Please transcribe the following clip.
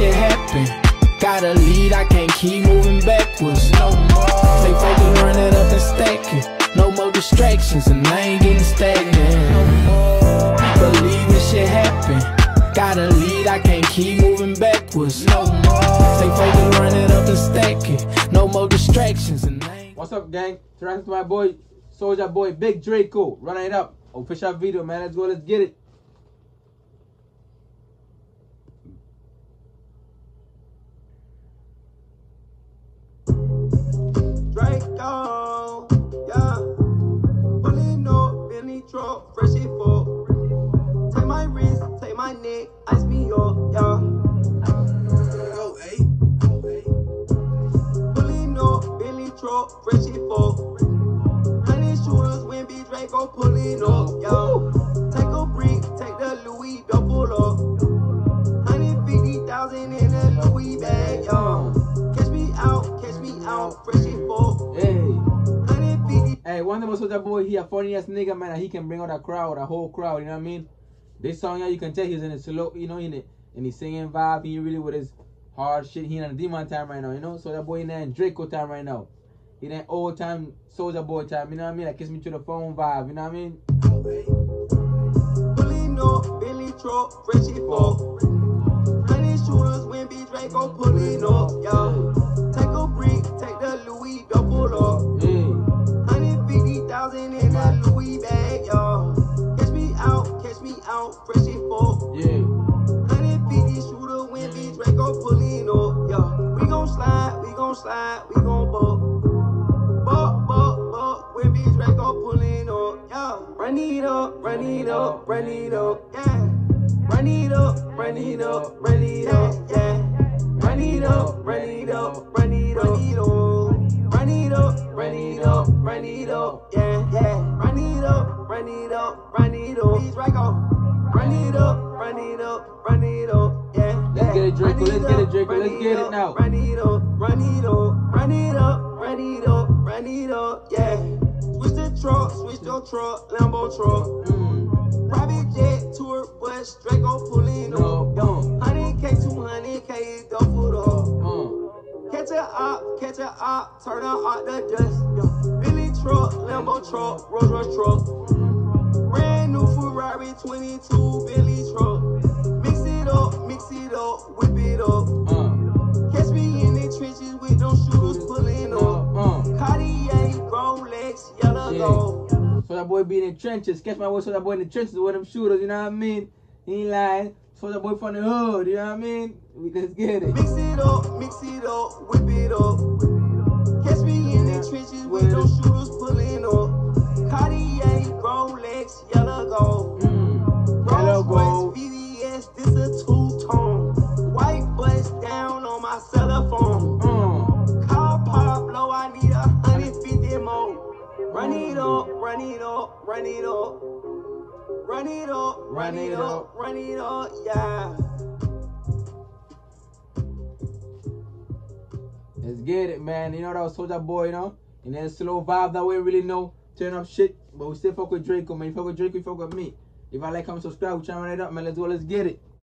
shit happen. Gotta lead, I can't keep moving backwards. No more. Stay focused, run it up and stack it. No more distractions, and I ain't getting stagnant. No more. Believe this shit happen. Gotta lead, I can't keep moving backwards. No more. Stay focused, run it up and stack it. No more distractions, and I ain't. What's up, gang? Turn to my boy, Soulja Boy, Big Draco. Running it up. Official video, man. Let's go. Let's get it. Take ice me up, yeah. Go eight, go eight. Pulling up, Bentley truck, fresh it full. Honey shooters, when be Draco pulling up, yeah. Take a brick, take the Louis double up. Honey in the Louis bag, yeah. Catch me out, catch me out, fresh it full. Hey. Hey, one thing about Soulja Boy, he a funny ass nigga, man. and He can bring out a crowd, a whole crowd, you know what I mean? This song, yeah, you can tell he's in a slow, you know, in it, and he's singing vibe. He really with his hard shit. He in a demon time right now, you know? So that boy in there in Draco time right now. He in that old time Soulja Boy time, you know what I mean? Like kiss me thru the phone vibe, you know what I mean? Billy truck, fresh it full. Honey shooters, when be Draco pulling up. Take a brick, take the Louis double up. Fifty thousand in the Louis bag, slide, we gon' buck. Buck, buck, buck, when be Draco pulling up, yeah. Run it up, run it up, run it up, yeah. Run it up, run it up, run it up, yeah. Run it up, run it up, run it up, run it up, run it up, run it up, yeah, yeah. Run it up, run it up, run it up. Please, Draco. Run it up, run it up, run it up. Let's get it, Draco, let's get it, Draco, let's get it now. Run it up, run it up, run it up, run it up, run it up, yeah. Switch the truck, switch your truck, Lambo truck. Mm. Private jet, tour bus, Draco pulling No, up. don't. 100K, 200K, double up. Uh. Catch a op, catch a op, turn on out the dust. Yeah. Billy truck, Lambo truck, Rolls Royce truck. Brand new Ferrari 22, Billy be in the trenches. Catch my boy, so that boy in the trenches with them shooters, you know what I mean? He ain't lying. So that boy from the hood, you know what I mean? We let's get it. Mix it up, mix it up, whip it up. Catch me in the trenches with them shooters pulling up. Cartier, Rolex, yellow gold. Mm. Yellow gold. VVS, this a two-tone. White bust down on my cell phone. Run it up, run it up, run it up. Run it up, run it up, run it up, yeah. Let's get it, man. You know that was Soulja Boy, you know? And then slow vibe that we really know. Turn up shit. But we still fuck with Draco, man. You fuck with Draco, you fuck with me. If I like, comment, subscribe, we try to it up, man. Let's go, let's get it.